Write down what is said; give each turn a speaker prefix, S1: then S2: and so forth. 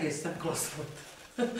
S1: egészen klassz volt.